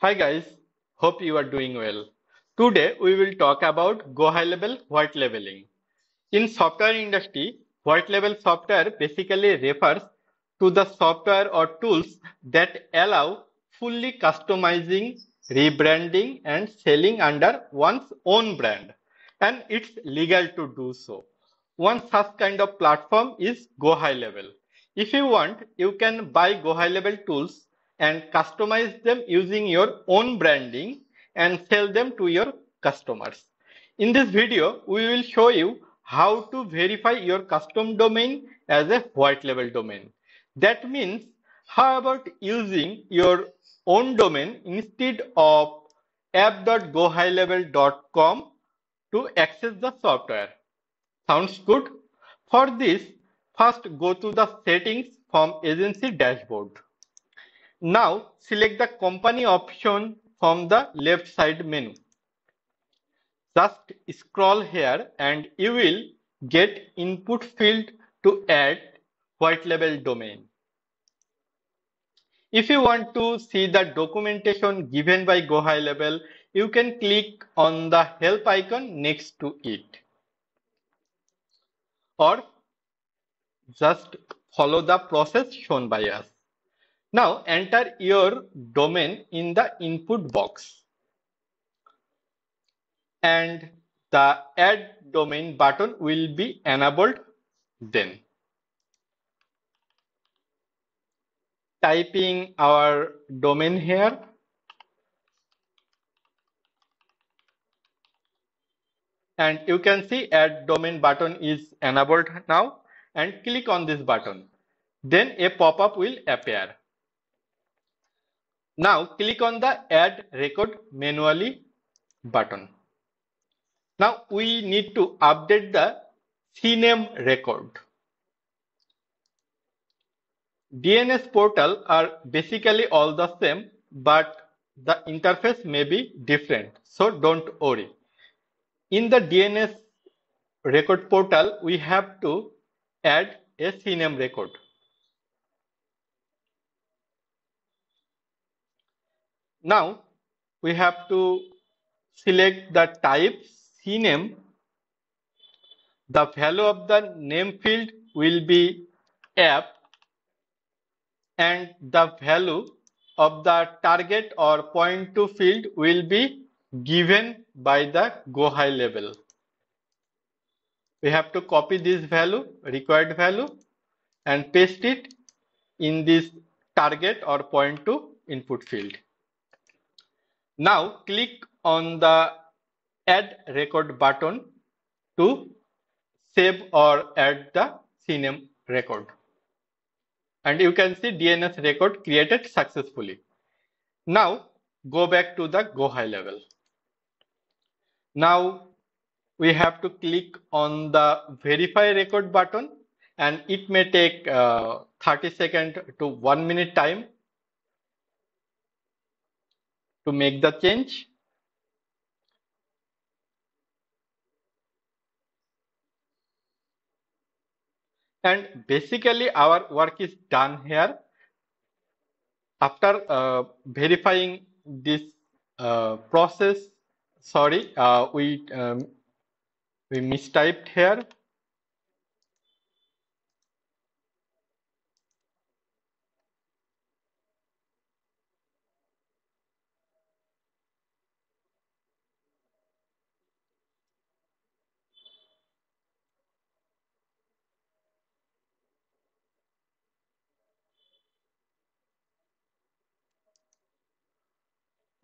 Hi guys, hope you are doing well. Today we will talk about Go High Level White Labeling. In software industry, white label software basically refers to the software or tools that allow fully customizing, rebranding and selling under one's own brand and it's legal to do so. One such kind of platform is Go High Level. If you want, you can buy Go High Level tools and customize them using your own branding and sell them to your customers. In this video, we will show you how to verify your custom domain as a white label domain. That means how about using your own domain instead of app.gohighlevel.com to access the software. Sounds good? For this, first go to the settings from agency dashboard. Now select the company option from the left side menu. Just scroll here and you will get input field to add white label domain. If you want to see the documentation given by Go High Level, you can click on the help icon next to it. Or just follow the process shown by us. Now enter your domain in the input box and the add domain button will be enabled then. Typing our domain here. And you can see add domain button is enabled now and click on this button. Then a pop-up will appear. Now click on the add record manually button. Now we need to update the CNAME record. DNS portal are basically all the same but the interface may be different so don't worry. In the DNS record portal we have to add a CNAME record. Now we have to select the type CNAME. The value of the name field will be app and the value of the target or point to field will be given by the go high level. We have to copy this value, required value and paste it in this target or point to input field. Now click on the add record button to save or add the CNAME record. And you can see DNS record created successfully. Now go back to the go high level. Now we have to click on the verify record button and it may take uh, 30 seconds to 1 minute time to make the change. And basically our work is done here. After uh, verifying this uh, process, sorry, uh, we um, we mistyped here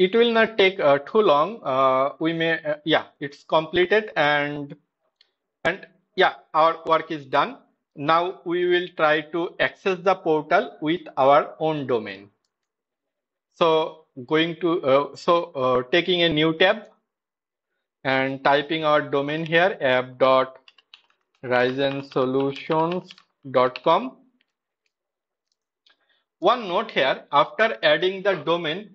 it will not take uh, too long. Uh, we may uh, yeah it's completed and and yeah our work is done. Now we will try to access the portal with our own domain. So going to uh, so uh, taking a new tab and typing our domain here app.rizensolutions.com one note here after adding the domain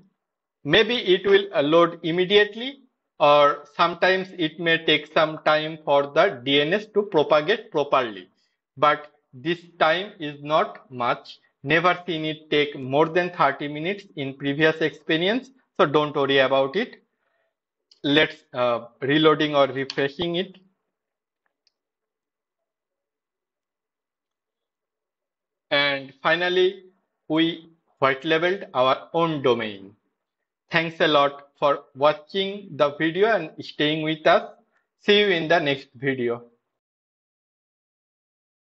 maybe it will load immediately or sometimes it may take some time for the DNS to propagate properly. But this time is not much. Never seen it take more than 30 minutes in previous experience. So don't worry about it. Let's uh, reloading or refreshing it. And finally, we white labeled our own domain. Thanks a lot for watching the video and staying with us. See you in the next video.